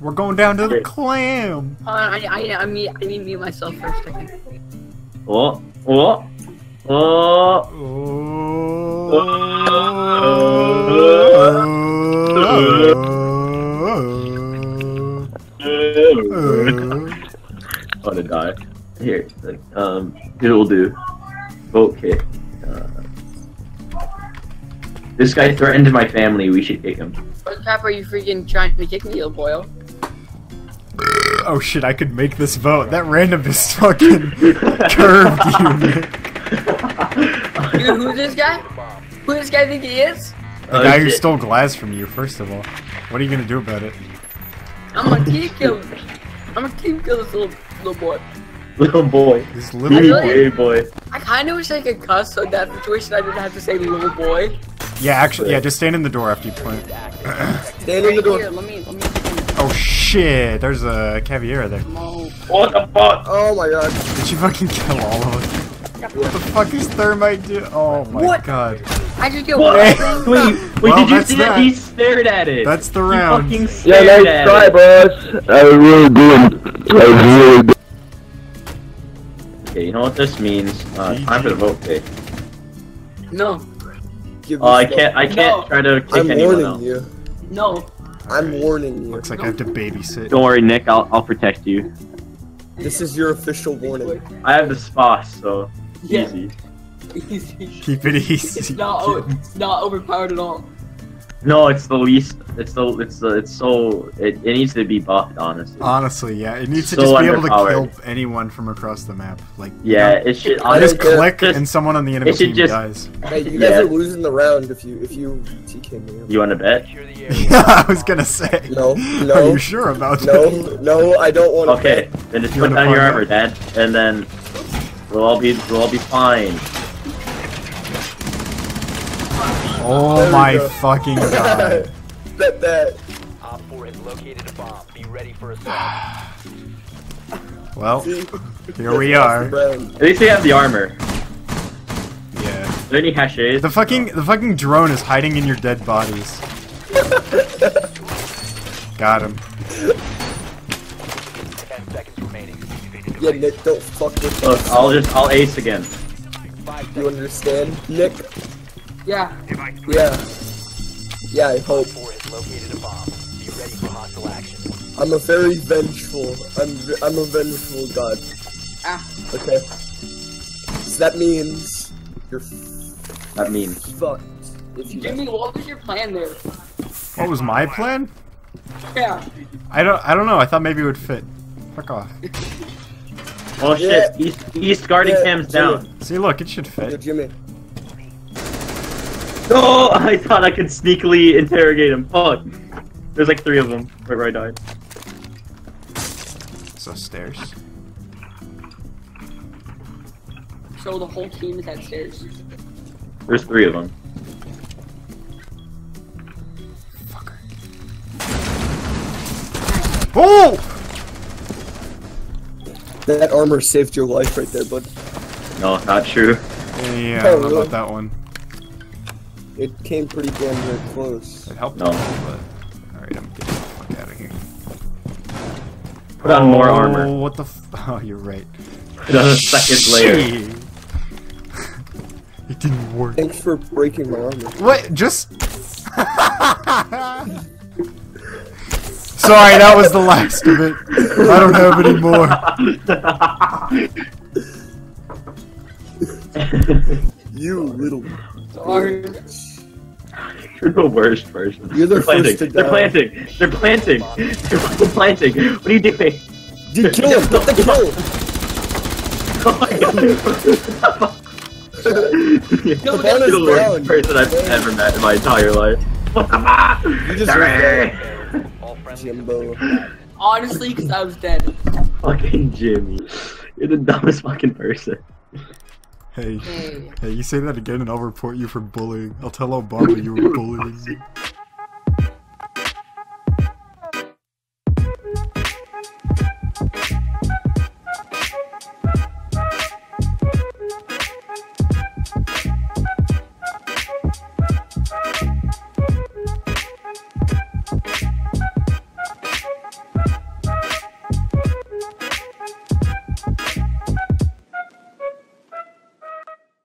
We're going down to the clam. Hold on, I, I, I, mean, I need to mute myself for a second. Oh, oh, oh. Oh. I want to die. Here, like, um, it will do. Vote kick. Uh, this guy threatened my family. We should kick him. What crap are you freaking trying to kick me, little boy? Oh shit, I could make this vote. That randomist fucking curved you, Nick. Dude, who's this guy? Who this guy think he is? The Oh, guy who oh, stole glass from you, first of all. What are you gonna do about it? I'm gonna team kill him. I'm gonna team kill this little little boy. Little boy. This little really- boy. Hey boy. I kinda wish I could cuss so that situation I didn't have to say little boy. Yeah, actually, yeah, just stand in the door after you plant. Stand in the door. Here, let me, let me. Oh shit, there's a Caveira there. What the fuck? Oh my god. Did you fucking kill all of us? What the fuck is thermite do? Oh my What? god. I just get one thing. Wait, wait, Well, did you see that? that. He stared at it. That's the He round. fucking Yeah, nice try, it. boss. I was really good. I was really good. Okay, you know what this means? Uh, time for the vote kick. No, Give Oh, I can't. I can't No. try to kick I'm anyone warning else. you. no. I'm warning you. Looks like I have to babysit. Don't worry, Nick. I'll I'll protect you. This is your official warning. I have the spa, so Yeah. easy. Easy. Keep it easy. It's easy. not, it's not overpowered at all. No, it's the least. It's the. It's the. It's so. It, it needs to be buffed, honestly. Honestly, yeah, it needs to So just be able to underpowered. kill anyone from across the map. Like, yeah, it should. I just don't click Just- and someone on the enemy team just- dies. Hey, you guys Yeah. are losing the round if you if you TK me. You want to bet? yeah, I was gonna say. No, no. Are you sure about it? no, that? no. I don't want to. Okay, then just You put down your armor, Dad, and then we'll all be we'll all be fine. Oh There my go. fucking god. Bet that. Op 4 has located a bomb. Be ready for assault. Well, See? here we are. At least we have the armor. Yeah. Are there any hashes? The fucking the fucking drone is hiding in your dead bodies. Got him. 10 seconds remaining. Yeah, Nick, don't fuck with Look. I'll just I'll ace again. You understand, Nick? Yeah. Yeah. Yeah, I hope. 4 has located a bomb. Be ready for hostile action. I'm a very vengeful. I'm v- I'm a vengeful god. Ah. Okay. So that means you're That means fucked. If you Jimmy, what was your plan there? What was my plan? Yeah. I don't I don't know. I thought maybe it would fit. Fuck off. oh shit. East East guarding Yeah, cams Jimmy. down. See, look, it should Yo, fit. Jimmy. No, I thought I could sneakily interrogate him. Fuck. There's like three of them right where I died. So stairs. So the whole team is at stairs. There's three of them. Fucker. Oh! That armor saved your life right there, bud. No, not true. Yeah, oh, I don't know about that one. It came pretty damn near close. It helped No. a little, but alright, I'm getting the fuck out of here. Put on more Oh, armor. What the? F- oh, you're right. Put on a second layer. It didn't work. Thanks for breaking my armor. What? Just. Sorry, that was the last of it. I don't have any more. You little. Sorry. You're the worst person. You're the They're planting. first to They're planting. They're planting. They're planting. What are you doing? Dude, kill him! Get the kill! Oh my god. You're The ball the worst person I've ever met in my entire life. What the fuck? You just Sorry. All friendly Jimbo. Honestly, because I was dead. Fucking Jimmy. You're the dumbest fucking person. Hey, Hey. you say that again and I'll report you for bullying. I'll tell Obama you were bullying me.